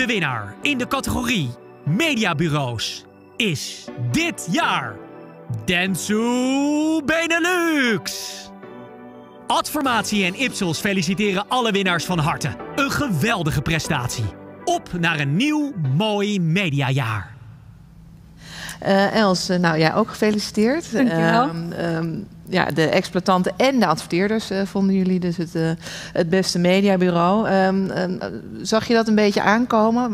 De winnaar in de categorie Mediabureaus is dit jaar Densu Benelux. Adformatie en Ipsos feliciteren alle winnaars van harte. Een geweldige prestatie. Op naar een nieuw, mooi mediajaar. Uh, Els, eh, nou jij ook gefeliciteerd. Dankjewel. Uh, um, ja, de exploitanten en de adverteerders uh, vonden jullie dus het, uh, het beste mediabureau. Um, zag je dat een beetje aankomen?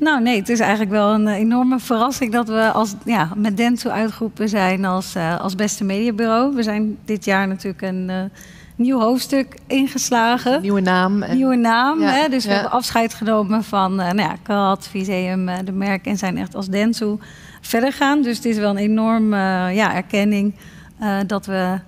Nou nee, het is eigenlijk wel een enorme verrassing dat we als, ja, met Dentsu uitgeroepen zijn als, als beste mediabureau. We zijn dit jaar natuurlijk een nieuw hoofdstuk ingeslagen. Nieuwe naam. En... Nieuwe naam. Ja, hè? Dus we hebben afscheid genomen van uh, nou ja, Kat, Viseum, de merk en zijn echt als Densu verder gaan. Dus het is wel een enorme ja, erkenning dat we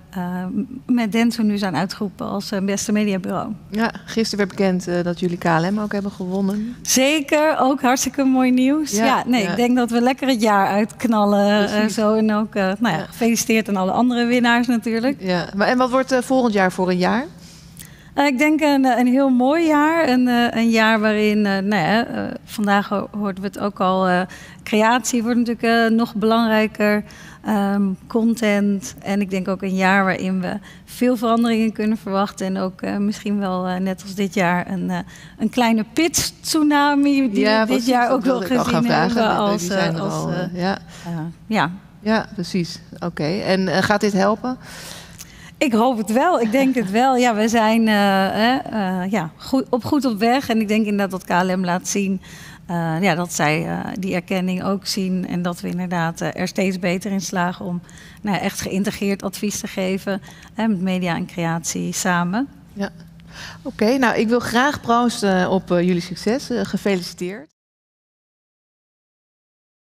met Densu nu zijn uitgeroepen als beste mediabureau. Ja, gisteren werd bekend dat jullie KLM ook hebben gewonnen. Zeker, ook hartstikke mooi nieuws. Ja, ja nee, ik denk dat we lekker het jaar uitknallen. zo en ook, nou ja, gefeliciteerd aan alle andere winnaars natuurlijk. Ja, maar en wat wordt volgend jaar voor een jaar? Uh, ik denk een, een heel mooi jaar. Een, uh, een jaar waarin, uh, nou ja, vandaag hoorden we het ook al, creatie wordt natuurlijk nog belangrijker. Um, content. En ik denk ook een jaar waarin we veel veranderingen kunnen verwachten. En ook misschien wel, net als dit jaar, een, een kleine pitch-tsunami. Die ja, we dit jaar ook wel gezien hebben. Als, als, al, ja. ja. ja, precies. Oké. Okay. En gaat dit helpen? Ik hoop het wel. Ik denk het wel. Ja, we zijn uh, uh, ja, goed, op goed op weg. En ik denk inderdaad dat KLM laat zien uh, ja, dat zij die erkenning ook zien. En dat we inderdaad er steeds beter in slagen om nou, echt geïntegreerd advies te geven. met media en creatie samen. Ja. Oké, nou ik wil graag proosten op jullie succes. gefeliciteerd.